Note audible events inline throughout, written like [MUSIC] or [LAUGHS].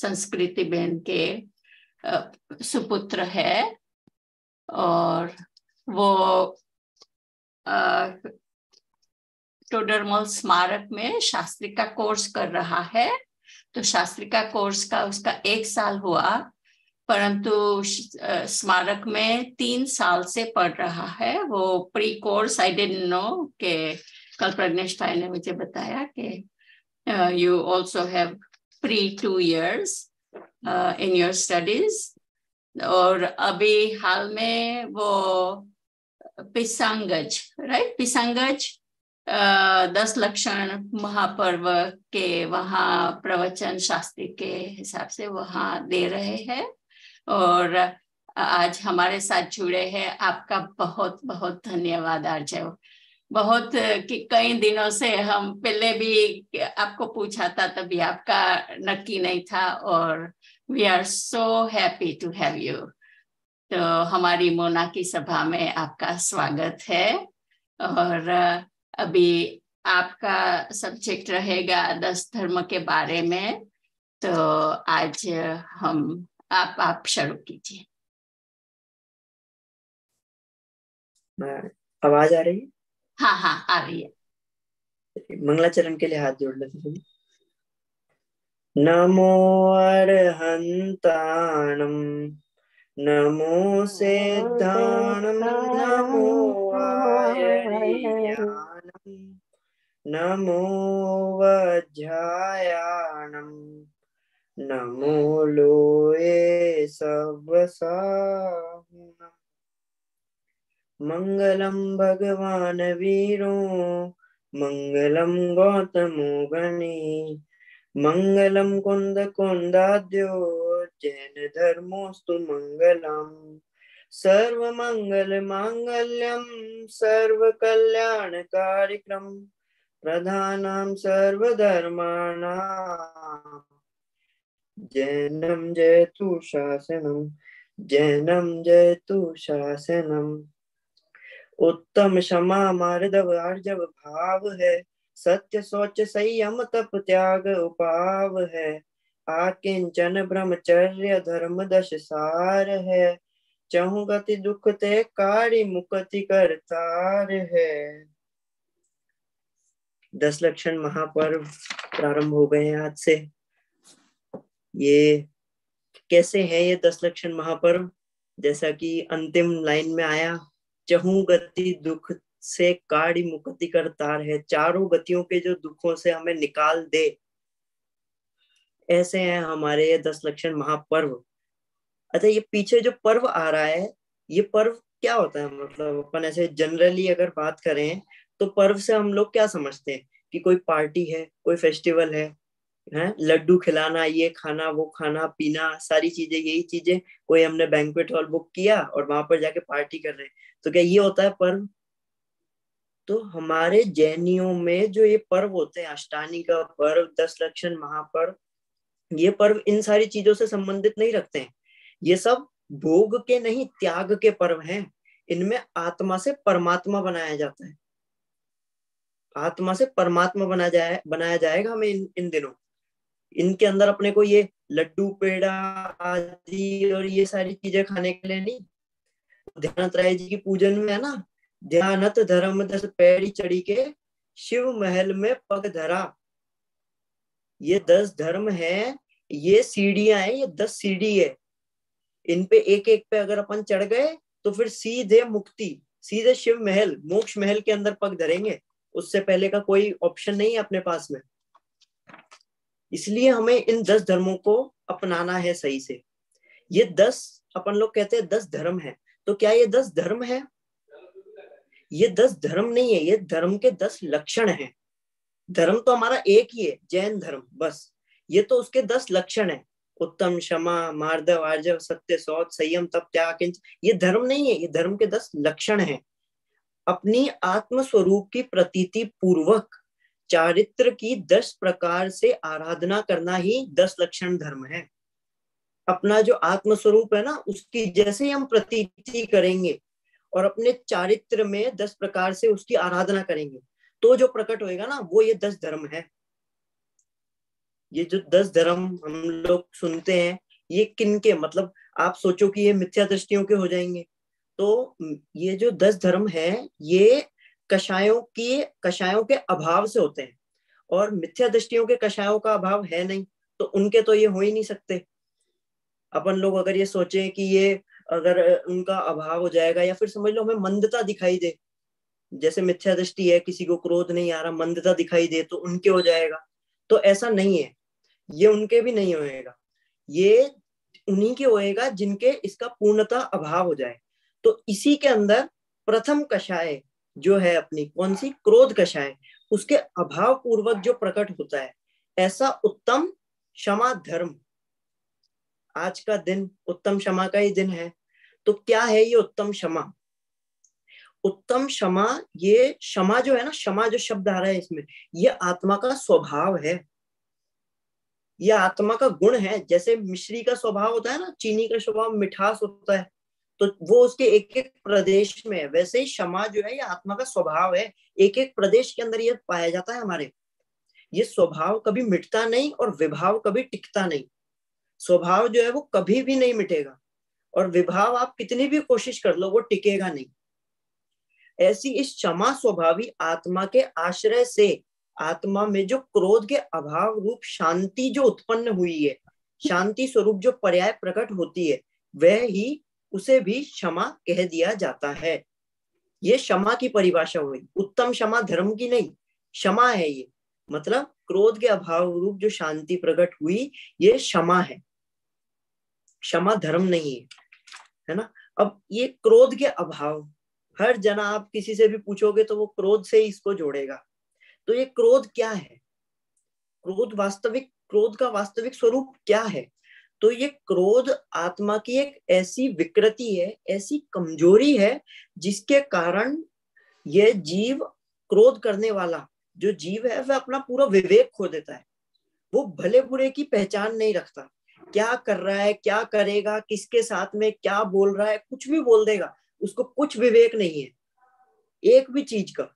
संस्कृति बहन के सुपुत्र है और वो टोडरमल स्मारक में शास्त्री का कोर्स कर रहा है। तो शास्त्री का कोर्स का उसका एक साल हुआ, परंतु स्मारक में तीन साल से पढ़ रहा है। वो pre course I don't know के कल प्रज्ञेश भाई ने मुझे बताया कि you also have pre two years in your studies और अभी हाल में वो पिसंगज राइट पिसंगज दस लक्षण महापर्व के वहाँ प्रवचन शास्त्री के हिसाब से वहाँ दे रहे हैं। और आज हमारे साथ जुड़े हैं। आपका बहुत बहुत धन्यवाद आर्जव बहुत कई दिनों से हम पहले भी आपको पूछा था, तभी आपका नक्की नहीं था और we are so happy to have you तो हमारी मोना की सभा में आपका स्वागत है और अभी आपका सब्जेक्ट रहेगा दस धर्म के बारे में तो आज हम, आप आप शुरू कीजिए। आवाज़ आ रही है? हाँ हाँ आ रही है। मंगलाचरण के लिए हाथ जोड़ लेते थे नमो अर्हंताणम नमो सिद्धाणम नमो नमो वज्रायाणम् नमो लोये सवसाहुनम् मङ्गलं भगवान् वीरो मङ्गलं गौतमो गणे। मङ्गलं कुन्द कुन्दाद्यो जैन धर्मोऽस्तु मङ्गलम् सर्वमङ्गलमाङ्गल्यं सर्वकल्याणकार्यक्रम प्रधानां सर्वधर्माणां जैनं जयतु शासनम जैनं जयतु शासनम। उत्तम क्षमा मार्दव आर्जव भाव है। सत्य सोच संयम तप त्याग उपाव है। आकिंचन ब्रह्मचर्य धर्म दश सार है। चहु गति दुख ते कारी मुक्ति करतार है। दस लक्षण महापर्व प्रारंभ हो गए हैं आज से। ये कैसे है ये दस लक्षण महापर्व? जैसा कि अंतिम लाइन में आया चहु गति दुख से काड़ी मुक्ति कर तार है। चारों गतियों के जो दुखों से हमें निकाल दे, ऐसे हैं हमारे ये दस लक्षण महापर्व। अच्छा ये पीछे जो पर्व आ रहा है, ये पर्व क्या होता है? मतलब अपन ऐसे जनरली अगर बात करें तो पर्व से हम लोग क्या समझते हैं कि कोई पार्टी है, कोई फेस्टिवल है है लड्डू खिलाना ये खाना वो खाना पीना सारी चीज़ें यही चीज़ें कोई हमने बैंकुएट हॉल बुक किया और वहाँ पर जाके पार्टी कर रहे हैं। तो क्या ये होता है पर्व? तो हमारे जैनियों में जो ये पर्व होते हैं अष्टानी का पर्व दस लक्षण महापर्व ये पर्व इन सारी चीज़ों से संबंधित नहीं रखते हैं। ये सब भोग के नहीं त्याग के पर्व हैं। इनमें आत्मा से परमात्मा बनाया जाता है। आत्मा से परमात्मा बना जाए बनाया जाएगा हमें इन, इन दिनों। इनके अंदर अपने को ये लड्डू, पेड़ा, आदि और ये सारी चीज़ें खाने के लिए नहीं। ध्यान राय जी की पूजन में है ना, ध्यानत धर्म दस पैड़ी चढ़ी के शिव महल में पग धरा। ये दस धर्म है, ये सीढ़ियाँ है, ये दस सीढ़ी है। इन पे एक एक पे अगर अपन चढ़ गए तो फिर सीधे मुक्ति, सीधे शिव महल, मोक्ष महल के अंदर पग धरेंगे। उससे पहले का कोई ऑप्शन नहीं है अपने पास में। इसलिए हमें इन दस धर्मों को अपनाना है सही से। ये दस, अपन लोग कहते हैं दस धर्म है। तो क्या ये दस धर्म है? ये दस धर्म नहीं है, ये धर्म के दस लक्षण है। धर्म तो हमारा एक ही है, जैन धर्म, बस। ये तो उसके दस लक्षण है। उत्तम, क्षमा, मार्दव, आर्जव, सत्य, सौत, संयम, तप, त्याग ये धर्म नहीं है, ये धर्म के दस लक्षण है। अपनी आत्म स्वरूप की प्रतीति पूर्वक चारित्र की दस प्रकार से आराधना करना ही दस लक्षण धर्म है। अपना जो आत्मस्वरूप है ना, उसकी जैसे हम प्रतीति करेंगे और अपने चारित्र में दस प्रकार से उसकी आराधना करेंगे तो जो प्रकट होएगा ना, वो ये दस धर्म है। ये जो दस धर्म हम लोग सुनते हैं, ये किन के? मतलब आप सोचो कि ये मिथ्या दृष्टियों के हो जाएँगे। तो ये जो दस धर्म है, ये कषायों की, कषायों के अभाव से होते हैं। और मिथ्या दृष्टियों के कषायों का अभाव है नहीं तो उनके तो ये हो ही नहीं सकते। अपन लोग अगर ये सोचे कि ये अगर उनका अभाव हो जाएगा या फिर समझ लो हमें मंदता दिखाई दे। जैसे मिथ्या दृष्टि है, किसी को क्रोध नहीं आ रहा, मंदता दिखाई दे तो उनके हो जाएगा। तो ऐसा नहीं है। ये उनके भी नहीं होएगा। ये उन्हीं के होएगा जिनके इसका पूर्णता अभाव हो जाए। तो इसी के अंदर प्रथम कषाय जो है अपनी, कौन सी? क्रोध कषाय। उसके अभाव पूर्वक जो प्रकट होता है, ऐसा उत्तम क्षमा धर्म। आज का दिन उत्तम क्षमा का ही दिन है। तो क्या है ये उत्तम क्षमा? उत्तम क्षमा, ये क्षमा जो है ना, क्षमा जो शब्द आ रहा है इसमें, ये आत्मा का स्वभाव है। ये आत्मा का गुण है। जैसे मिश्री का स्वभाव होता है ना, चीनी का स्वभाव मिठास होता है। तो वो उसके एक एक प्रदेश में है। वैसे ही क्षमा जो है, ये आत्मा का स्वभाव है। एक एक प्रदेश के अंदर ये पाया जाता है हमारे। ये स्वभाव कभी मिटता नहीं और विभाव कभी टिकता नहीं। स्वभाव जो है वो कभी भी नहीं मिटेगा। और विभाव आप कितनी भी कोशिश कर लो, वो टिकेगा नहीं। ऐसी इस क्षमा स्वभावी आत्मा के आश्रय से आत्मा में जो क्रोध के अभाव रूप शांति जो उत्पन्न हुई है, शांति स्वरूप जो पर्याय प्रकट होती है, वह ही उसे भी क्षमा कह दिया जाता है। ये क्षमा की परिभाषा हुई। उत्तम क्षमा धर्म की नहीं, क्षमा है ये। मतलब क्रोध के अभाव रूप जो शांति प्रकट हुई, ये क्षमा है। क्षमा धर्म नहीं है है ना? अब ये क्रोध के अभाव, हर जना आप किसी से भी पूछोगे तो वो क्रोध से ही इसको जोड़ेगा। तो ये क्रोध क्या है? क्रोध वास्तविक, क्रोध का वास्तविक स्वरूप क्या है? तो ये क्रोध आत्मा की एक ऐसी विकृति है, ऐसी कमज़ोरी है, जिसके कारण यह जीव क्रोध करने वाला, जो जीव है, वह अपना पूरा विवेक खो देता है। वो भले बुरे की पहचान नहीं रखता। क्या कर रहा है, क्या करेगा, किसके साथ में क्या बोल रहा है, कुछ भी बोल देगा, उसको कुछ विवेक नहीं है। एक भी चीज़ का,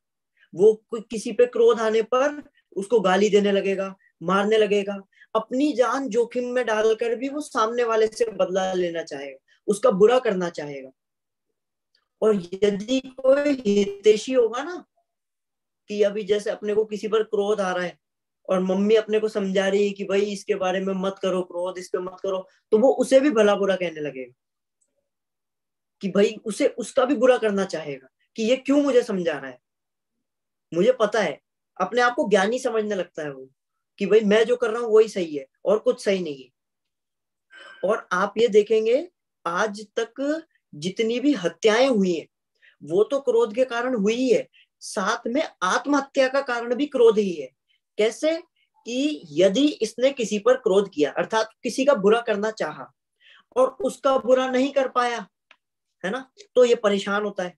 वो किसी पे क्रोध आने पर उसको गाली देने लगेगा, मारने लगेगा अपनी जान जोखिम में डालकर भी वो सामने वाले से बदला लेना चाहेगा, उसका बुरा करना चाहेगा। और यदि कोई हितेशी होगा ना, कि अभी जैसे अपने को किसी पर क्रोध आ रहा है, और मम्मी अपने को समझा रही है कि भाई इसके बारे में मत करो, क्रोध इस पे मत करो तो वो उसे भी भला बुरा कहने लगेगा। कि भाई उसे, उसका भी बुरा करना चाहेगा कि ये क्यों मुझे समझा रहा है? मुझे पता है, अपने आप को ज्ञानी समझने लगता है वो। कि भाई मैं जो कर रहा हूँ वही सही है और कुछ सही नहीं है। और आप ये देखेंगे, आज तक जितनी भी हत्याएँ हुई हैं, वो तो क्रोध के कारण हुई है साथ में आत्महत्या का कारण भी क्रोध ही है। कैसे? कि यदि इसने किसी पर क्रोध किया, अर्थात किसी का बुरा करना चाहा और उसका बुरा नहीं कर पाया, है ना? तो ये परेशान होता है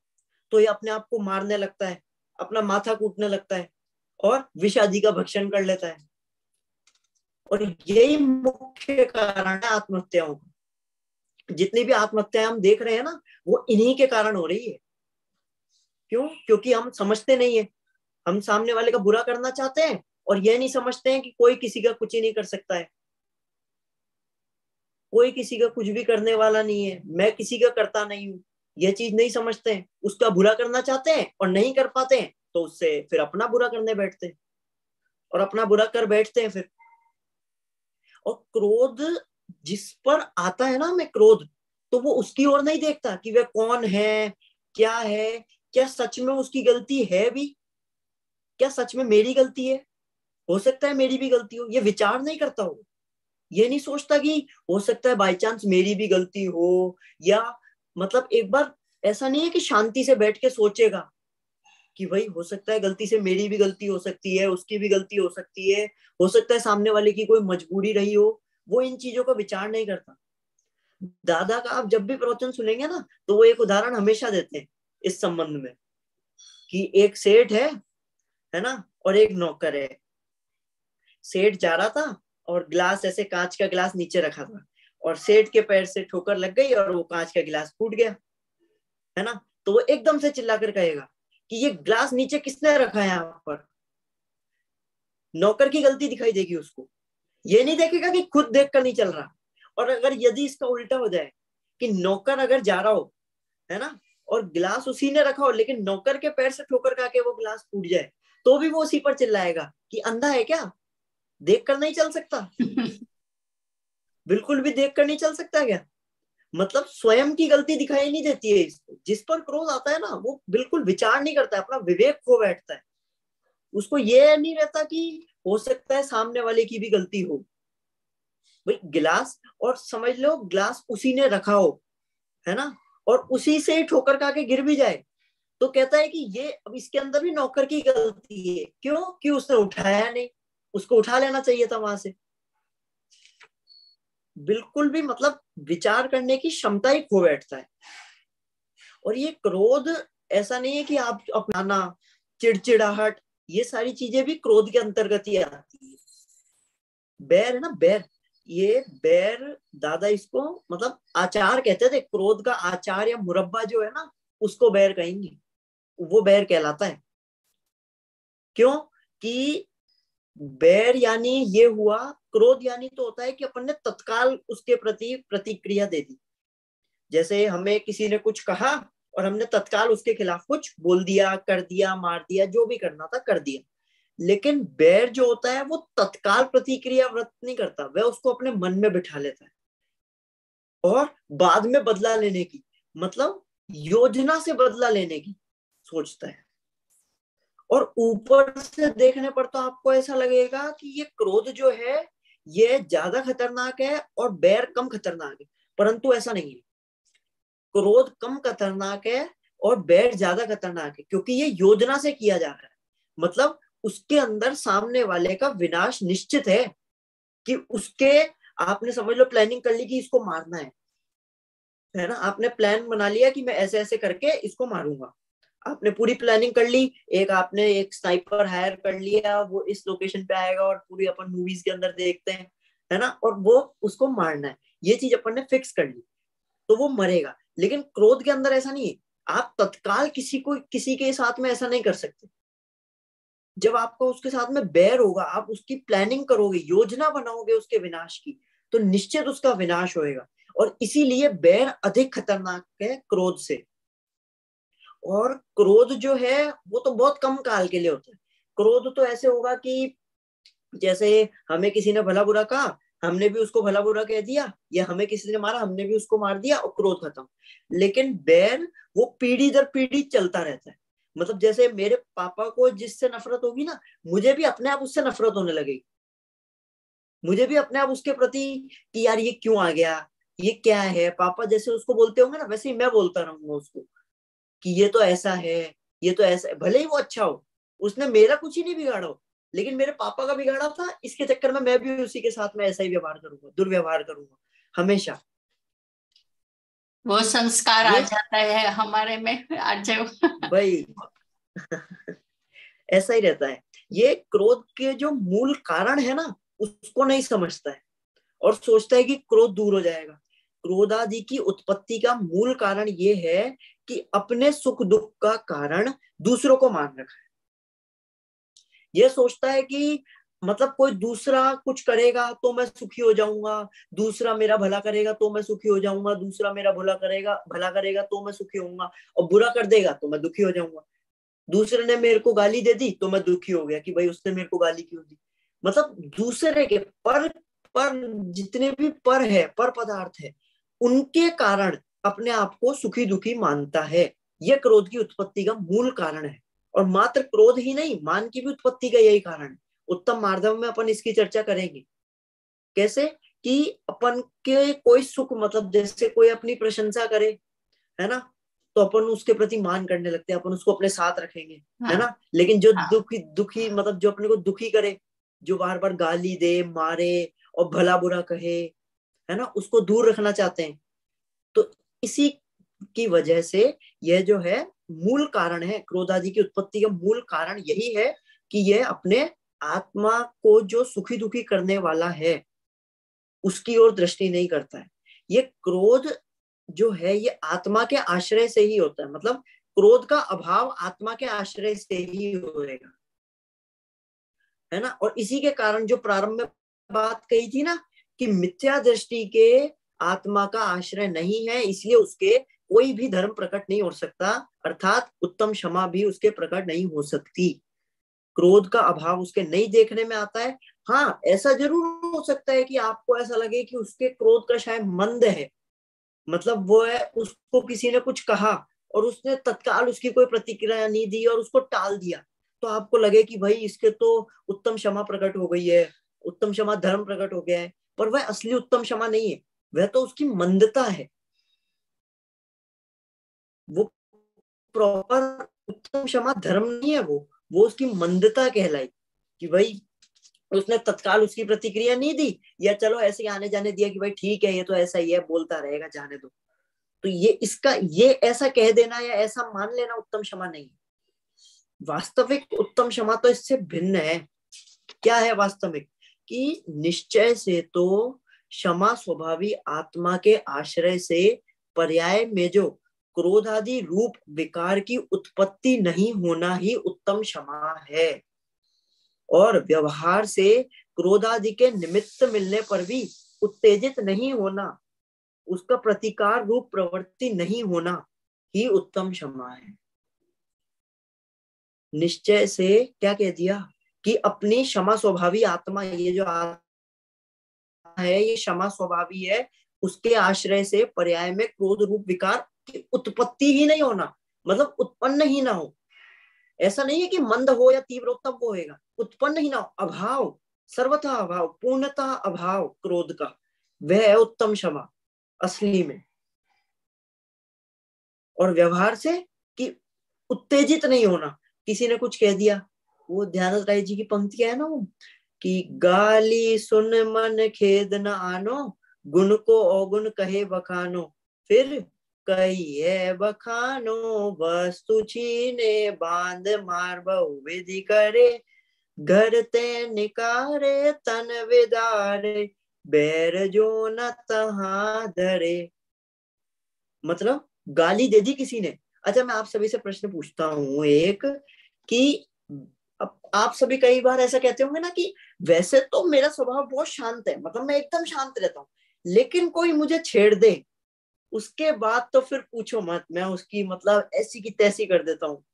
तो ये अपने आप को मारने लगता है, अपना माथा कूटने लगता है और विषादी का भक्षण कर लेता है। और यही मुख्य कारण है आत्महत्याओं का। जितनी भी आत्महत्याएँ हम देख रहे हैं ना, वो इन्हीं के कारण हो रही है। क्यों? क्योंकि हम समझते नहीं है। हम सामने वाले का बुरा करना चाहते हैं और यह नहीं समझते हैं कि कोई किसी का कुछ ही नहीं कर सकता है। कोई किसी का कुछ भी करने वाला नहीं है। मैं किसी का करता नहीं हूँ। यह चीज़ नहीं समझते हैं। उसका बुरा करना चाहते हैं और नहीं कर पाते हैं तो उससे फिर अपना बुरा करने बैठते हैं। और अपना बुरा कर बैठते हैं फिर। और क्रोध जिस पर आता है ना हमें क्रोध तो वो उसकी ओर नहीं देखता कि वह कौन है, क्या है, क्या सच में उसकी गलती है भी? क्या सच में मेरी गलती है? हो सकता है मेरी भी गलती हो, ये विचार नहीं करता हो ये नहीं सोचता कि हो सकता है बाई चांस मेरी भी गलती हो, या मतलब एक बार ऐसा नहीं है कि शांति से बैठ के सोचेगा। कि भाई हो सकता है गलती से मेरी भी गलती हो सकती है, उसकी भी गलती हो सकती है, हो सकता है सामने वाले की कोई मजबूरी रही हो, वो इन चीज़ों का विचार नहीं करता। दादा का आप जब भी प्रवचन सुनेंगे ना तो वो एक उदाहरण हमेशा देते हैं इस संबंध में, कि एक सेठ है है ना, और एक नौकर है। सेठ जा रहा था और ग्लास ऐसे कांच का गिलास नीचे रखा था और सेठ के पैर से ठोकर लग गई और वो कांच का गिलास फूट गया, है ना तो वो एकदम से चिल्ला कर कहेगा कि ये ग्लास नीचे किसने रखा है यहाँ पर? नौकर की गलती दिखाई देगी उसको। ये नहीं देखेगा कि खुद देख कर नहीं चल रहा। और अगर यदि इसका उल्टा हो जाए कि नौकर अगर जा रहा हो है ना और गिलास उसी ने रखा हो लेकिन नौकर के पैर से ठोकर खा के वो गिलास टूट जाए तो भी वो उसी पर चिल्लाएगा कि अंधा है क्या? देख कर नहीं चल सकता? [LAUGHS] बिल्कुल भी देख कर नहीं चल सकता क्या? मतलब स्वयं की गलती दिखाई नहीं देती है इसको जिस पर क्रोध आता है ना, वो बिल्कुल विचार नहीं करता है, अपना विवेक खो बैठता है। उसको ये नहीं रहता कि हो सकता है सामने वाले की भी गलती हो। भाई, गिलास और समझ लो गिलास उसी ने रखा हो, है ना? और उसी से ठोकर खा के गिर भी जाए। तो कहता है कि ये अब इसके अंदर भी नौकर की गलती है। क्यों? कि उसने उठाया नहीं। उसको उठा लेना चाहिए था वहाँ से। बिल्कुल भी मतलब विचार करने की क्षमता ही खो बैठता है। और ये क्रोध ऐसा नहीं है कि आप अपनाना, चिड़चिड़ाहट, ये सारी चीज़ें भी क्रोध के अंतर्गत ही आती है। बैर है ना, बैर। ये बैर दादा इसको मतलब आचार कहते थे, क्रोध का आचार या मुरब्बा जो है ना, उसको बैर कहेंगे। वो बैर कहलाता है। क्यों? कि बैर यानी ये हुआ क्रोध यानी तो होता है कि अपन ने तत्काल उसके प्रति प्रतिक्रिया दे दी। जैसे हमें किसी ने कुछ कहा और हमने तत्काल उसके खिलाफ कुछ बोल दिया, कर दिया, मार दिया, जो भी करना था कर दिया। लेकिन बैर जो होता है वो तत्काल प्रतिक्रिया व्रत नहीं करता, वह उसको अपने मन में बिठा लेता है। और बाद में बदला लेने की मतलब योजना से बदला लेने की सोचता है। और ऊपर से देखने पर तो आपको ऐसा लगेगा कि ये क्रोध जो है ये ज़्यादा खतरनाक है और बैर कम खतरनाक है, परंतु ऐसा नहीं है। क्रोध कम खतरनाक है और बैर ज़्यादा खतरनाक है, क्योंकि ये योजना से किया जा रहा है। मतलब उसके अंदर सामने वाले का विनाश निश्चित है कि उसके, आपने समझ लो प्लानिंग कर ली कि इसको मारना है। है ना? आपने प्लान बना लिया कि मैं ऐसे ऐसे करके इसको मारूँगा। आपने पूरी प्लानिंग कर ली, एक आपने एक स्नाइपर हायर कर लिया, वो इस लोकेशन पे आएगा और पूरी अपन मूवीज़ के अंदर देखते हैं, है ना? और वो उसको मारना है। ये चीज़ अपन ने फिक्स कर ली तो वो मरेगा। लेकिन क्रोध के अंदर ऐसा नहीं है। आप तत्काल किसी को, किसी के साथ में ऐसा नहीं कर सकते। जब आपका उसके साथ में बैर होगा, आप उसकी प्लानिंग करोगे, योजना बनाओगे उसके विनाश की तो निश्चित उसका विनाश होएगा। और इसीलिए बैर अधिक खतरनाक है क्रोध से। और क्रोध जो है, वो तो बहुत कम काल के लिए होता है। क्रोध तो ऐसे होगा कि जैसे हमें किसी ने भला बुरा कहा, हमने भी उसको भला बुरा कह दिया, या हमें किसी ने मारा, हमने भी उसको मार दिया और क्रोध खत्म। लेकिन बैर, वो पीढ़ी दर पीढ़ी चलता रहता है। मतलब जैसे मेरे पापा को जिससे नफरत होगी ना, मुझे भी अपने आप उससे नफरत होने लगेगी। मुझे भी अपने आप उसके प्रति कि यार ये क्यों आ गया, ये क्या है? पापा जैसे उसको बोलते होंगे ना, वैसे ही मैं बोलता रहूँगा उसको। कि ये तो ऐसा है ये तो ऐसा है भले ही वो अच्छा हो उसने मेरा कुछ ही नहीं बिगाड़ा हो लेकिन मेरे पापा का बिगाड़ा था इसके चक्कर में मैं भी उसी के साथ में ऐसा ही व्यवहार करूँगा दुर्व्यवहार करूँगा हमेशा। वो संस्कार आ जाता है हमारे में आज भाई [LAUGHS] ऐसा ही रहता है। ये क्रोध के जो मूल कारण है ना उसको नहीं समझता है और सोचता है कि क्रोध दूर हो जाएगा। क्रोध आदि की उत्पत्ति का मूल कारण ये है कि अपने सुख दुख का कारण दूसरों को मान रखा है। ये सोचता है कि मतलब कोई दूसरा कुछ करेगा तो मैं सुखी हो जाऊँगा, दूसरा मेरा भला करेगा तो मैं सुखी हो जाऊँगा, दूसरा मेरा भला करेगा भला करेगा तो मैं सुखी होऊँगा और बुरा कर देगा तो मैं दुखी हो जाऊँगा। दूसरे ने मेरे को गाली दे दी तो मैं दुखी हो गया कि भाई उसने मेरे को गाली क्यों दी? मतलब दूसरे के पर पर जितने भी पर है, पर पदार्थ है, उनके कारण अपने आप को सुखी दुखी मानता है। यह क्रोध की उत्पत्ति का मूल कारण है। और मात्र क्रोध ही नहीं मान की भी उत्पत्ति का यही कारण है। उत्तम मार्धव में अपन इसकी चर्चा करेंगे। कैसे? कि अपन के कोई सुख मतलब जैसे कोई अपनी प्रशंसा करे है ना? तो अपन उसके प्रति मान करने लगते हैं अपन उसको अपने साथ रखेंगे हाँ, है। ना? लेकिन जो हाँ, दुखी दुखी मतलब जो अपने को दुखी करे जो बार बार गाली दे मारे और भला बुरा कहे है ना? उसको दूर रखना चाहते हैं। तो इसी की वजह से यह जो है मूल कारण है, क्रोध आदि की उत्पत्ति का मूल कारण यही है कि यह अपने आत्मा को जो सुखी दुखी करने वाला है, उसकी ओर दृष्टि नहीं करता है। ये क्रोध जो है ये आत्मा के आश्रय से ही होता है। मतलब क्रोध का अभाव आत्मा के आश्रय से ही होएगा। है ना? और इसी के कारण जो प्रारंभ में बात कही थी ना कि मिथ्या दृष्टि के आत्मा का आश्रय नहीं है, इसलिए उसके कोई भी धर्म प्रकट नहीं हो सकता, अर्थात उत्तम क्षमा भी उसके प्रकट नहीं हो सकती। क्रोध का अभाव उसके नहीं देखने में आता है। हाँ ऐसा ज़रूर हो सकता है कि आपको ऐसा लगे कि उसके क्रोध का शायद मंद है। मतलब वो है, उसको किसी ने कुछ कहा और उसने तत्काल उसकी कोई प्रतिक्रिया नहीं दी और उसको टाल दिया तो आपको लगे कि भाई, इसके तो उत्तम क्षमा प्रकट हो गई है, उत्तम क्षमा धर्म प्रकट हो गया है, पर वह असली उत्तम क्षमा नहीं है। वह तो उसकी मंदता है। वो प्रॉपर उत्तम क्षमा धर्म नहीं है वो वो उसकी मंदता कहलाई कि भाई उसने तत्काल उसकी प्रतिक्रिया नहीं दी, या चलो ऐसे आने जाने दिया कि भाई ठीक है, ये तो ऐसा ही है, बोलता रहेगा, जाने दो। तो ये इसका, ये ऐसा कह देना या ऐसा मान लेना उत्तम क्षमा नहीं वास्तविक उत्तम क्षमा तो इससे भिन्न है। क्या है वास्तविक? कि निश्चय से तो क्षमा स्वभावी आत्मा के आश्रय से पर्याय में जो क्रोध आदि रूप विकार की उत्पत्ति नहीं होना ही उत्तम क्षमा है। और व्यवहार से क्रोध आदि के निमित्त मिलने पर भी उत्तेजित नहीं होना, उसका प्रतिकार रूप प्रवृत्ति नहीं होना ही उत्तम क्षमा है। निश्चय से क्या कह दिया कि अपनी क्षमा स्वभावी आत्मा, ये जो आत्मा है, ये क्षमा स्वभावी है, उसके आश्रय से पर्याय में क्रोध रूप विकार की उत्पत्ति ही नहीं होना मतलब उत्पन्न ही ना हो। ऐसा नहीं है कि मंद हो या तीव्र हो, तब वो होगा उत्पन्न ही ना हो। अभाव, सर्वथा अभाव, पूर्णता अभाव क्रोध का, वह है उत्तम क्षमा, असली में। और व्यवहार से कि उत्तेजित नहीं होना, किसी ने कुछ कह दिया, वो ध्यान राय जी की पंक्ति है ना वो कि गाली सुन मन खेद न आनो, गुण को अवगुण कहे बखानो। फिर कहिए बखानो, वस्तु छीने, बाँध मार विधि करे। घर ते निकारे, तन विदारे, बैर जो न तहा धरे। मतलब गाली दे दी किसी ने। अच्छा मैं आप सभी से प्रश्न पूछता हूँ एक कि आप सभी कई बार ऐसा कहते होंगे ना कि वैसे तो मेरा स्वभाव बहुत शांत है मतलब मैं एकदम शांत रहता हूँ लेकिन कोई मुझे छेड़ दे उसके बाद तो फिर पूछो मत मैं उसकी मतलब ऐसी की तैसी कर देता हूँ।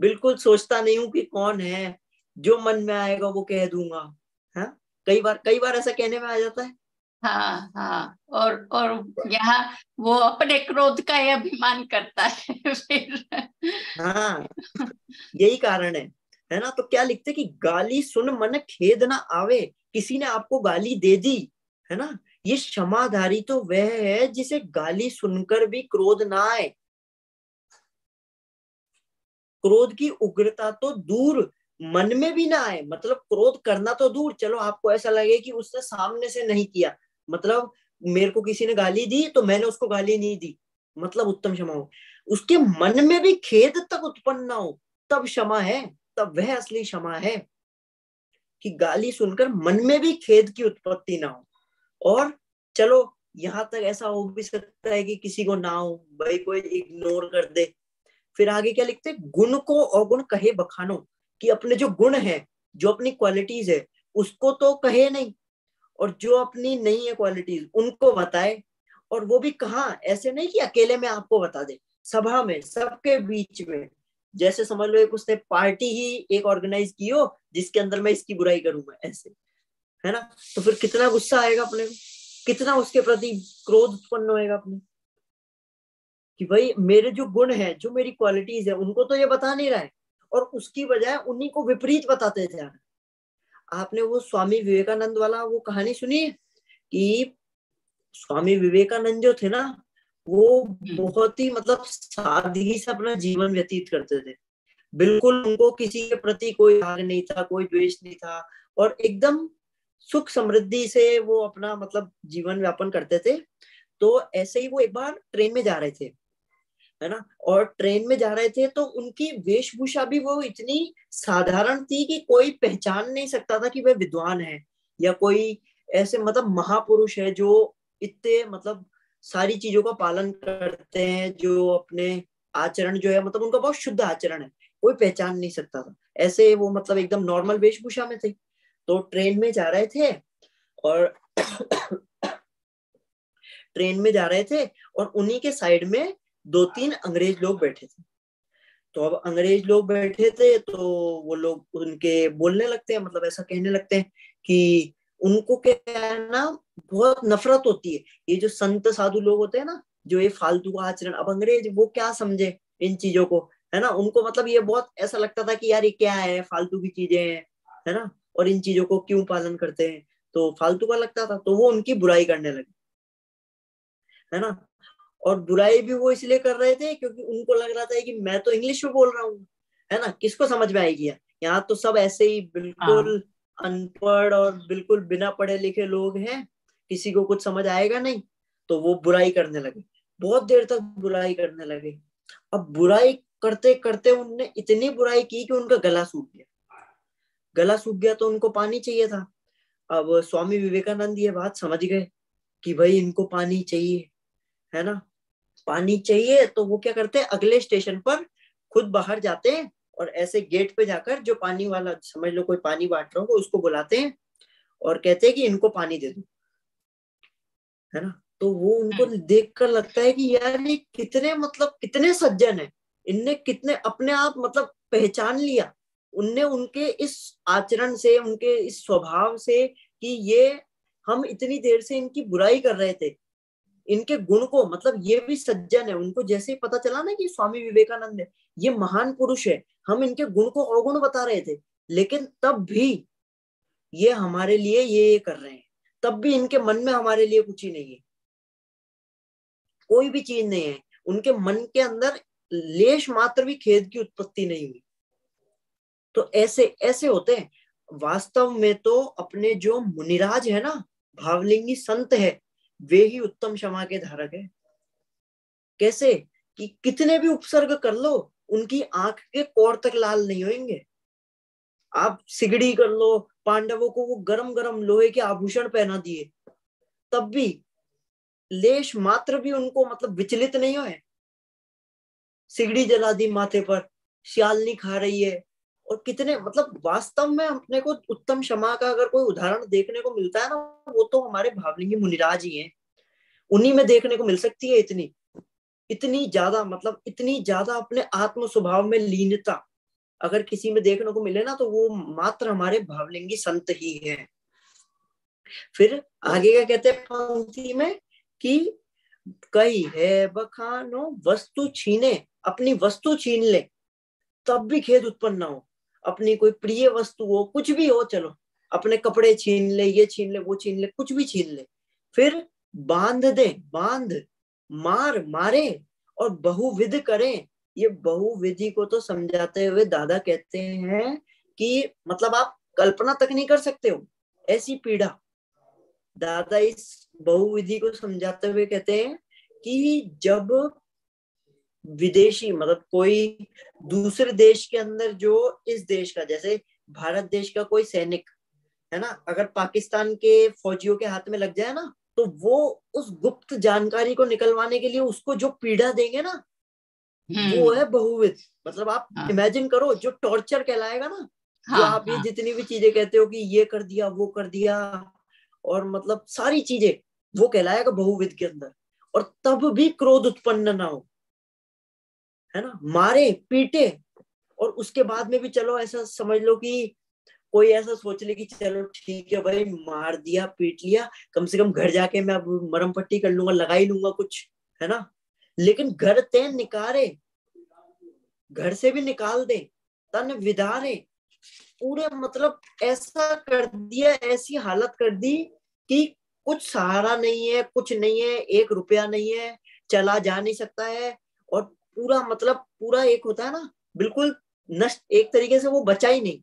बिल्कुल सोचता नहीं हूँ कि कौन है जो मन में आएगा वो कह दूँगा है? हाँ? कई बार कई बार ऐसा कहने में आ जाता है। हाँ हाँ और और यहाँ वो अपने क्रोध का ही अभिमान करता है [LAUGHS] फिर। हाँ यही कारण है। है ना? तो क्या लिखते कि गाली सुन मन खेद ना आवे, किसी ने आपको गाली दे दी, है ना? ये क्षमाधारी तो वह है जिसे गाली सुनकर भी क्रोध ना आए। क्रोध की उग्रता तो दूर मन में भी ना आए। मतलब क्रोध करना तो दूर। चलो, आपको ऐसा लगे कि उसने सामने से नहीं किया। मतलब मेरे को किसी ने गाली दी तो मैंने उसको गाली नहीं दी। मतलब उत्तम क्षमा हो। उसके मन में भी खेद तक उत्पन्न ना हो, तब क्षमा है। तब वह असली क्षमा है कि गाली सुनकर मन में भी खेद की उत्पत्ति ना हो। और चलो, यहाँ तक ऐसा हो भी सकता है कि किसी को ना हो, भाई कोई इग्नोर कर दे। फिर आगे क्या लिखते गुण को अवगुण कहे बखानो कि अपने जो गुण है, जो अपनी क्वालिटीज है, उसको तो कहे नहीं। और जो अपनी नहीं है क्वालिटीज उनको बताए। और वो भी कहा? ऐसे नहीं कि अकेले में आपको बता दे। सभा में, सबके बीच में। जैसे समझ लो एक उसने पार्टी ही एक ऑर्गेनाइज की हो, जिसके अंदर मैं इसकी बुराई करूँगा, ऐसे। है ना? तो फिर कितना गुस्सा आएगा अपने को? कितना उसके प्रति क्रोध उत्पन्न होएगा अपने कि? भाई, मेरे जो गुण है, जो मेरी क्वालिटीज है, उनको तो ये बता नहीं रहा है। और उसकी बजाय उन्हीं को विपरीत बताते थे आपने वो स्वामी विवेकानंद वाला वो कहानी सुनी कि स्वामी विवेकानंद जो थे ना वो हम्म। बहुत ही मतलब सादगी से अपना जीवन व्यतीत करते थे। बिल्कुल उनको किसी के प्रति कोई राग नहीं था कोई द्वेष नहीं था और एकदम सुख समृद्धि से वो अपना मतलब जीवन व्यापन करते थे। तो ऐसे ही वो एक बार ट्रेन में जा रहे थे है ना? और ट्रेन में जा रहे थे तो उनकी वेशभूषा भी वो इतनी साधारण थी कि कोई पहचान नहीं सकता था कि वह विद्वान है या कोई ऐसे मतलब महापुरुष है जो इतने मतलब सारी चीज़ों का पालन करते हैं, जो अपने आचरण जो है मतलब उनका बहुत शुद्ध आचरण है। कोई पहचान नहीं सकता था। ऐसे वो मतलब एकदम नॉर्मल वेशभूषा में थे। तो ट्रेन में जा रहे थे और [COUGHS] ट्रेन में जा रहे थे और उन्हीं के साइड में दो तीन अंग्रेज़ लोग बैठे थे। तो अब अंग्रेज़ लोग बैठे थे तो वो लोग उनके बोलने लगते हैं मतलब ऐसा कहने लगते हैं कि उनको क्या है ना बहुत नफरत होती है। ये जो संत साधु लोग होते हैं ना जो ये फालतू का आचरण अब अंग्रेज़ वो क्या समझे इन चीज़ों को है ना? उनको मतलब ये बहुत ऐसा लगता था कि यार ये क्या है फालतू की चीज़ें हैं है ना? और इन चीज़ों को क्यों पालन करते हैं? तो फालतू का लगता था तो वो उनकी बुराई करने लगे है ना? और बुराई भी वो इसलिए कर रहे थे क्योंकि उनको लग रहा था कि मैं तो इंग्लिश में बोल रहा हूँ है ना? किसको समझ में आएगी यहाँ तो सब ऐसे ही बिल्कुल हाँ। अनपढ़ और बिल्कुल बिना पढ़े लिखे लोग हैं किसी को कुछ समझ आएगा नहीं तो वो बुराई करने लगे। बहुत देर तक बुराई करने लगे। अब बुराई करते करते उनने इतनी बुराई की कि उनका गला सूख गया। गला सूख गया तो उनको पानी चाहिए था। अब स्वामी विवेकानंद ये बात समझ गए कि भाई इनको पानी चाहिए, है ना? पानी चाहिए तो वो क्या करते हैं? अगले स्टेशन पर खुद बाहर जाते हैं और ऐसे गेट पे जाकर जो पानी वाला, समझ लो कोई पानी बांट रहा हो उसको बुलाते हैं और कहते हैं कि इनको पानी दे दो। है ना? तो वो उनको हम्म। देख कर लगता है कि यार ये कितने मतलब कितने सज्जन है। इनने कितने अपने आप मतलब पहचान लिया। उनने उनके इस आचरण से उनके इस स्वभाव से कि ये हम इतनी देर से इनकी बुराई कर रहे थे। इनके गुण को मतलब ये भी सज्जन है। उनको जैसे ही पता चला ना कि स्वामी विवेकानंद है ये महान पुरुष है हम इनके गुण को अवगुण बता रहे थे। लेकिन तब भी ये हमारे लिए ये ये कर रहे हैं। तब भी इनके मन में हमारे लिए कुछ ही नहीं है। कोई भी चीज़ नहीं है। उनके मन के अंदर लेश मात्र भी खेद की उत्पत्ति नहीं हुई। तो ऐसे ऐसे होते हैं। वास्तव में तो अपने जो मुनिराज है ना, भावलिंगी संत है, वे ही उत्तम क्षमा के धारक है। कैसे? कि कितने भी उपसर्ग कर लो, उनकी आँख के कोर तक लाल नहीं होंगे आप सिगड़ी कर लो पांडवों को वो गरम गरम लोहे के आभूषण पहना दिए। तब भी लेश मात्र भी उनको मतलब विचलित नहीं हुए। सिगड़ी जला दी माथे पर श्यालनी खा रही है। और कितने मतलब वास्तव में अपने को उत्तम क्षमा का अगर कोई उदाहरण देखने को मिलता है ना, वो तो हमारे भावलिंगी मुनिराज ही हैं। उन्हीं में देखने को मिल सकती है इतनी। इतनी ज़्यादा मतलब इतनी ज़्यादा अपने आत्म स्वभाव में लीनता। अगर किसी में देखने को मिले ना तो वो मात्र हमारे भावलिंगी संत ही है। फिर आगे क्या कहते पंक्ति में कि कई है बखानो, वस्तु छीने, अपनी वस्तु छीन ले, तब भी खेद उत्पन्न ना हो। अपनी कोई प्रिय वस्तु हो, कुछ भी हो, चलो, अपने कपड़े छीन ले, ये छीन ले, वो छीन ले, कुछ भी छीन ले। फिर बाँध दे, बाँध, मार, मारे और बहुविध करें ये बहुविधि को तो समझाते हुए दादा कहते हैं कि मतलब आप कल्पना तक नहीं कर सकते हो, ऐसी पीड़ा। दादा इस बहुविधि को समझाते हुए कहते हैं कि जब विदेशी मतलब कोई दूसरे देश के अंदर जो इस देश का, जैसे भारत देश का कोई सैनिक, है ना, अगर पाकिस्तान के फौजियों के हाथ में लग जाए ना तो वो उस गुप्त जानकारी को निकलवाने के लिए उसको जो पीड़ा देंगे ना वो हम्म। है बहुविध मतलब आप हाँ. इमेजिन करो जो टॉर्चर कहलाएगा ना हाँ, जो आप हाँ. ये जितनी भी चीज़ें कहते हो कि ये कर दिया वो कर दिया और मतलब सारी चीज़ें वो कहलाएगा बहुविध के अंदर और तब भी क्रोध उत्पन्न ना हो है ना मारे पीटे और उसके बाद में भी चलो ऐसा समझ लो कि कोई ऐसा सोच ले कि चलो ठीक है भाई मार दिया पीट लिया कम से कम घर जाके मैं अब मरम पट्टी कर लूँगा लगा ही लूँगा कुछ है ना लेकिन घर ते निकारे, घर से भी निकाल दे, तन विदारे पूरे मतलब ऐसा कर दिया, ऐसी हालत कर दी कि कुछ सहारा नहीं है, कुछ नहीं है, एक रुपया नहीं है, चला जा नहीं सकता है। और पूरा मतलब पूरा एक होता है ना, बिल्कुल नष्ट, एक तरीके से वो बचा ही नहीं।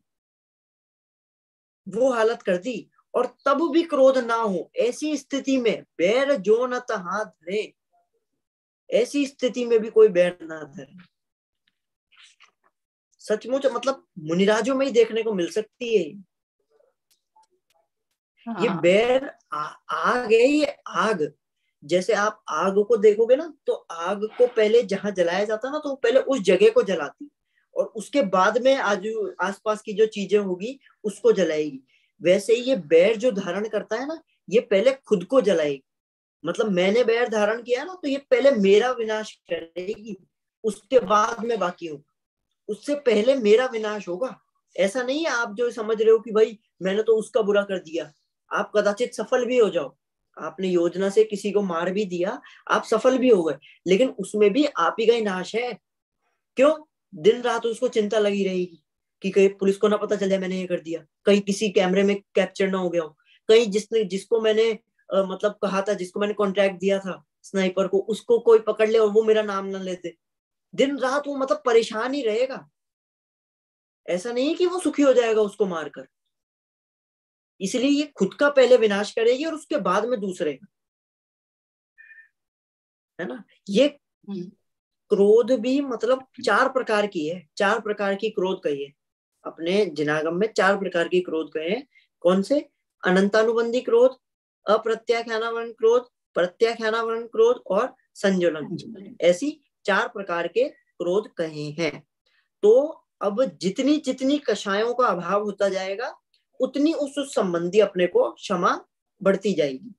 वो हालत कर दी। और तब भी क्रोध ना हो, ऐसी स्थिति में बैर जो न हाथ धरे ऐसी स्थिति में भी कोई बैर ना धरे। सचमुच मतलब मुनिराजों में ही देखने को मिल सकती है हाँ। ये बैर आ, आग है ये आग। जैसे आप आग को देखोगे ना तो आग को पहले जहाँ जलाया जाता ना तो पहले उस जगह को जलाती। और उसके बाद में आज आसपास की जो चीज़ें होगी उसको जलाएगी। वैसे ही ये बैर जो धारण करता है ना ये पहले खुद को जलाएगी। मतलब मैंने बैर धारण किया ना तो ये पहले मेरा विनाश करेगी, उसके बाद में बाकी हूँ। उससे पहले मेरा विनाश होगा। ऐसा नहीं है, आप जो समझ रहे हो कि भाई, मैंने तो उसका बुरा कर दिया। आप कदाचित सफल भी हो जाओ। आपने योजना से किसी को मार भी दिया, आप सफल भी हो गए, लेकिन उसमें भी आप ही का ही नाश है। क्यों? दिन रात उसको चिंता लगी रहेगी कि कहीं पुलिस को ना पता चल मैंने ये कर दिया। कहीं किसी कैमरे में कैप्चर ना हो गया हो। कहीं जिसने, जिसको मैंने आ, मतलब कहा था जिसको मैंने कॉन्ट्रैक्ट दिया था स्नाइपर को उसको कोई पकड़ ले और वो मेरा नाम ना लेते। दिन रात वो मतलब परेशान ही रहेगा। ऐसा नहीं कि वो सुखी हो जाएगा उसको मारकर। इसलिए ये खुद का पहले विनाश करेगी और उसके बाद में दूसरे का। है ना? ये हम्म। क्रोध भी मतलब चार प्रकार की है। चार प्रकार की क्रोध कही है। अपने जिनागम में चार प्रकार की क्रोध कहे हैं। कौन से? अनंतानुबंधी क्रोध अप्रत्याख्यानावरण क्रोध, प्रत्याख्यानावरण क्रोध और संजुलन ऐसी चार प्रकार के क्रोध कहे हैं। तो अब जितनी जितनी कषायों का अभाव होता जाएगा, उतनी उस उस संबंधी अपने को क्षमा बढ़ती जाएगी।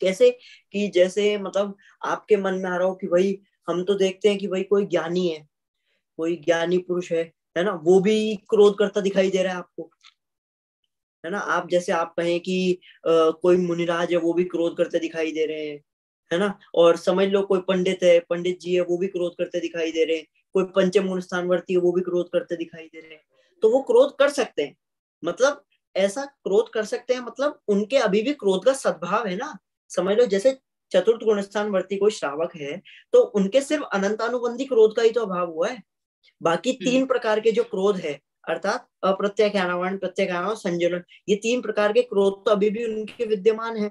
कैसे? कि जैसे मतलब आपके मन में आ रहा हो कि भाई, हम तो देखते हैं कि भाई कोई ज्ञानी है, कोई ज्ञानी पुरुष है है ना? वो भी क्रोध करता दिखाई दे रहा है आपको। है ना? आप जैसे आप कहें कि आ, कोई मुनिराज है वो भी क्रोध करते दिखाई दे रहे हैं है ना? और समझ लो कोई पंडित है पंडित जी है वो भी क्रोध करते दिखाई दे रहे हैं कोई पंचम स्थानवर्ती है वो भी क्रोध करते दिखाई दे रहे हैं तो वो क्रोध कर सकते हैं। मतलब ऐसा क्रोध कर सकते हैं मतलब उनके अभी भी क्रोध का सद्भाव है ना? समझ लो जैसे चतुर्थ गुण स्थान वर्ती कोई श्रावक है तो उनके सिर्फ़ अनंतानुबंधी क्रोध का ही तो अभाव हुआ है। बाकी हम्म। तीन प्रकार के जो क्रोध है अर्थात अप्रत्याख्यानावरण प्रत्याख्यान संजलन ये तीन प्रकार के क्रोध तो अभी भी उनके विद्यमान है।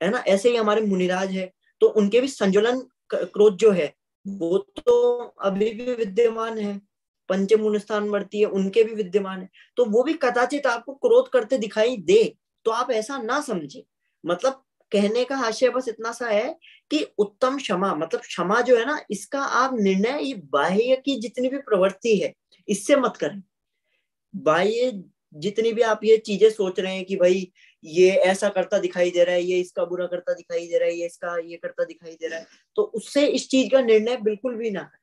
है ना? ऐसे ही हमारे मुनिराज है तो उनके भी संजुलन क्रोध जो है, वो तो अभी भी विद्यमान है। पंचमूल स्थान बढ़ती है, उनके भी विद्यमान है। तो वो भी कदाचित आपको क्रोध करते दिखाई दे तो आप ऐसा ना समझे। मतलब कहने का आशय बस इतना सा है कि उत्तम क्षमा मतलब क्षमा जो है ना, इसका आप निर्णय, ये बाह्य की जितनी भी प्रवृत्ति है इससे मत करें। बाह्य जितनी भी आप ये चीज़ें सोच रहे हैं कि भाई, ये ऐसा करता दिखाई दे रहा है, ये इसका बुरा करता दिखाई दे रहा है, ये इसका ये करता दिखाई दे रहा है तो उससे इस चीज़ का निर्णय बिल्कुल भी ना करें।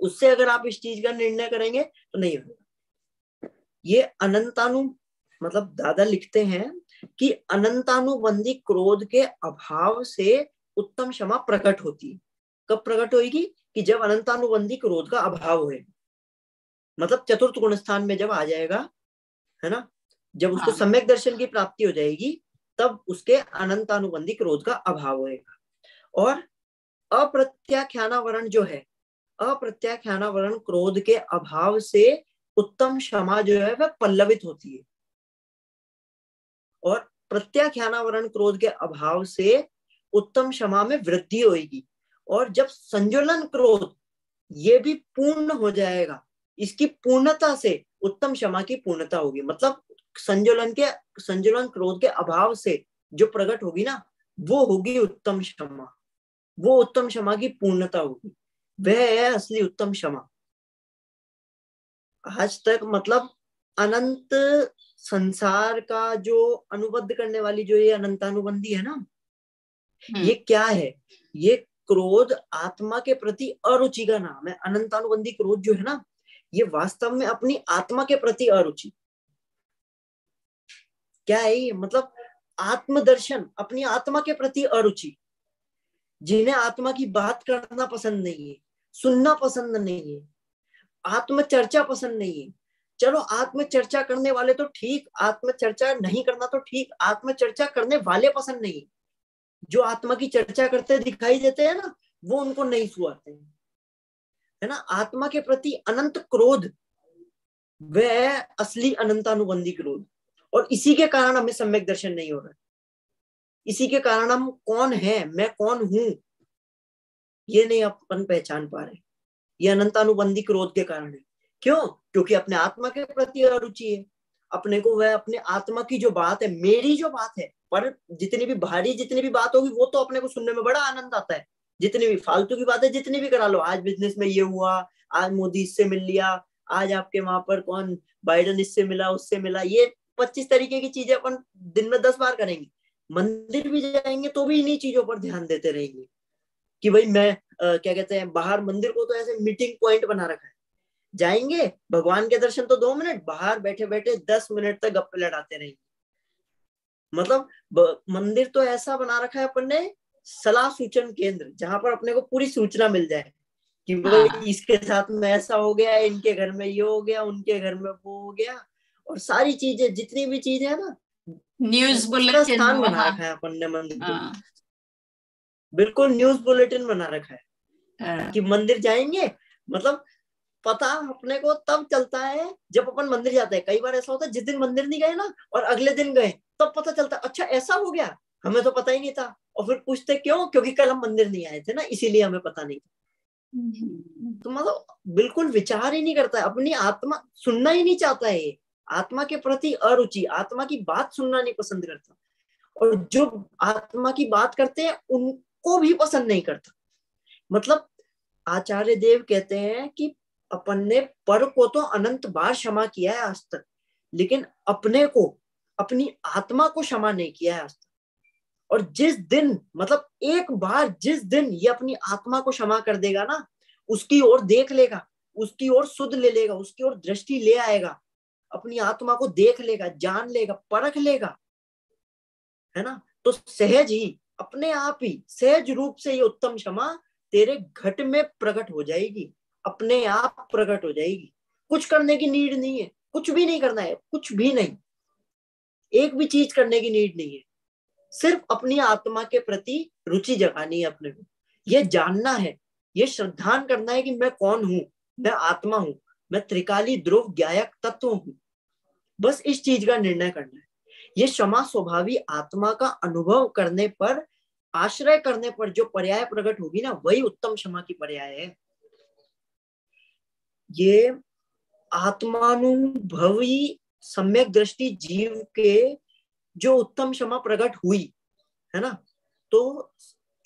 उससे अगर आप इस चीज़ का निर्णय करेंगे तो नहीं होगा। ये अनंतानु मतलब दादा लिखते हैं कि अनंतानुबंधी क्रोध के अभाव से उत्तम क्षमा प्रकट होती है। कब प्रकट होगी कि जब अनंतानुबंधी क्रोध का अभाव होगा मतलब चतुर्थ गुण स्थान में जब आ जाएगा है ना? जब उसको हाँ। सम्यक दर्शन की प्राप्ति हो जाएगी तब उसके अनंतानुबंधी क्रोध का अभाव होएगा। और अप्रत्याख्यानावरण जो है अप्रत्याख्यानावरण क्रोध के अभाव से उत्तम क्षमा जो है वह पल्लवित होती है। और प्रत्याख्यानावरण क्रोध के अभाव से उत्तम क्षमा में वृद्धि होगी और जब संजुलन क्रोध ये भी पूर्ण हो जाएगा इसकी पूर्णता से उत्तम क्षमा की पूर्णता होगी। मतलब संजुलन के संजुलन क्रोध के अभाव से जो प्रकट होगी ना वो होगी उत्तम क्षमा। वो उत्तम क्षमा की पूर्णता होगी। वह है असली उत्तम क्षमा। आज तक मतलब अनंत संसार का जो अनुबद्ध करने वाली जो ये अनंतानुबंधी है ना हम्म। ये क्या है? ये क्रोध आत्मा के प्रति अरुचि का नाम है। अनंतानुबंधी क्रोध जो है ना ये वास्तव में अपनी आत्मा के प्रति अरुचि। क्या है ये? मतलब आत्मदर्शन, अपनी आत्मा के प्रति अरुचि। जिन्हें आत्मा की बात करना पसंद नहीं है, सुनना पसंद नहीं है, आत्मचर्चा पसंद नहीं है। चलो, आत्मचर्चा करने वाले तो ठीक, आत्मचर्चा नहीं करना तो ठीक, आत्मचर्चा करने वाले पसंद नहीं जो आत्मा की चर्चा करते दिखाई देते हैं ना, वो उनको नहीं सुहाते हैं। है ना? आत्मा के प्रति अनंत क्रोध, वह असली अनंतानुबंधी क्रोध। और इसी के कारण हमें सम्यक दर्शन नहीं हो रहा इसी के कारण हम कौन है? मैं कौन हूँ? ये नहीं अपन पहचान पा रहे। ये अनंतानुबंधी क्रोध के कारण है। क्यों? क्योंकि अपने आत्मा के प्रति अरुचि है। अपने को वह अपने आत्मा की जो बात है, मेरी जो बात है, पर जितनी भी भारी जितनी भी बात होगी, वो तो अपने को सुनने में बड़ा आनंद आता है। जितनी भी फालतू की बातें जितनी भी करा लो। आज बिज़नेस में ये हुआ आज मोदी इससे मिल लिया आज आपके वहाँ पर कौन बाइडन इससे मिला उससे मिला ये पच्चीस तरीके की चीज़ें अपन दिन में दस बार करेंगे। मंदिर भी जाएँगे तो भी इन्हीं चीज़ों पर ध्यान देते रहेंगे। कि भाई मैं आ, क्या कहते हैं बाहर मंदिर को तो ऐसे मीटिंग पॉइंट बना रखा है। जाएँगे भगवान के दर्शन तो दो मिनट बाहर बैठे बैठे दस मिनट तक गप्पे लड़ाते रहेंगे। मतलब मंदिर तो ऐसा बना रखा है अपन ने सलाह सूचन केंद्र जहाँ पर अपने को पूरी सूचना मिल जाए कि भाई हाँ। इसके साथ में ऐसा हो गया इनके घर में ये हो गया उनके घर में वो हो गया और सारी चीज़ें जितनी भी चीज़ें है ना न्यूज़ बुलेटिन स्थान बना रखा है अपन ने मंदिर हाँ। बिल्कुल न्यूज़ बुलेटिन बना रखा है हाँ। कि मंदिर जाएँगे मतलब पता अपने को तब चलता है जब अपन मंदिर जाते हैं कई बार ऐसा होता है जिस दिन मंदिर नहीं गए ना और अगले दिन गए तब पता चलता है अच्छा ऐसा हो गया हमें तो पता ही नहीं था। और फिर पूछते क्यों? क्योंकि कल हम मंदिर नहीं आए थे ना इसीलिए हमें पता नहीं था। तो मतलब बिल्कुल विचार ही नहीं करता है। अपनी आत्मा सुनना ही नहीं चाहता है ये। आत्मा के प्रति अरुचि आत्मा की बात सुनना नहीं पसंद करता। और जो आत्मा की बात करते हैं उनको भी पसंद नहीं करता। मतलब आचार्य देव कहते हैं कि अपन ने पर को तो अनंत बार क्षमा किया है आज तक लेकिन अपने को अपनी आत्मा को क्षमा नहीं किया है आज तक। और जिस दिन मतलब एक बार जिस दिन ये अपनी आत्मा को क्षमा कर देगा ना, उसकी ओर देख लेगा, उसकी ओर सुध ले लेगा, उसकी ओर दृष्टि ले आएगा, अपनी आत्मा को देख लेगा, जान लेगा, परख लेगा, है ना? तो सहज ही, अपने आप ही, सहज रूप से ये उत्तम क्षमा तेरे घट में प्रकट हो जाएगी, अपने आप प्रकट हो जाएगी। कुछ करने की नीड नहीं है, कुछ भी नहीं करना है, कुछ भी नहीं। एक भी चीज़ करने की नीड नहीं है। सिर्फ़ अपनी आत्मा के प्रति रुचि जगानी है अपने को। ये जानना है, ये श्रद्धान करना है कि मैं कौन हूँ? मैं आत्मा हूँ, मैं त्रिकाली ध्रुव ज्ञायक तत्व हूँ। बस इस चीज़ का निर्णय करना है। ये क्षमा स्वभावी आत्मा का अनुभव करने पर, आश्रय करने पर जो पर्याय प्रकट होगी ना, वही उत्तम क्षमा की पर्याय है। ये आत्मानुभवी सम्यक दृष्टि जीव के जो उत्तम क्षमा प्रकट हुई, है ना? तो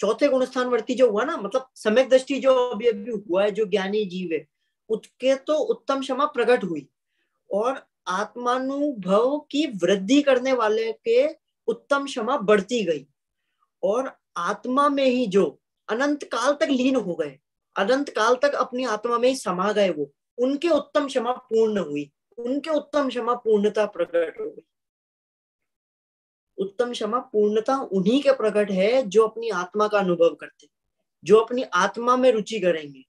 चौथे गुण स्थान वर्ती जो हुआ ना मतलब सम्यक दृष्टि जो अभी अभी हुआ है, जो ज्ञानी जीव है, उसके तो उत्तम क्षमा प्रकट हुई। और आत्मानुभव की वृद्धि करने वाले के उत्तम क्षमा बढ़ती गई। और आत्मा में ही जो अनंत काल तक लीन हो गए, अनंत काल तक अपनी आत्मा में ही समा गए वो, उनके उत्तम क्षमा पूर्ण हुई, उनके उत्तम क्षमा पूर्णता प्रकट हो गई। उत्तम क्षमा पूर्णता उन्हीं के प्रकट है जो अपनी आत्मा का अनुभव करते जो अपनी आत्मा में रुचि करेंगे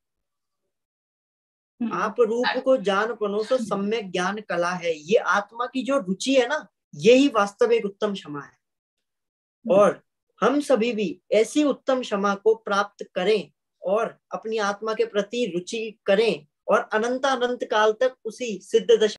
हम्म। आप रूप को जान पनो तो सम्यक ज्ञान कला है ये आत्मा की जो रुचि है ना यही वास्तविक उत्तम क्षमा है हम्म। और हम सभी भी ऐसी उत्तम क्षमा को प्राप्त करें और अपनी आत्मा के प्रति रुचि करें और अनंत अनंत काल तक उसी सिद्ध दशा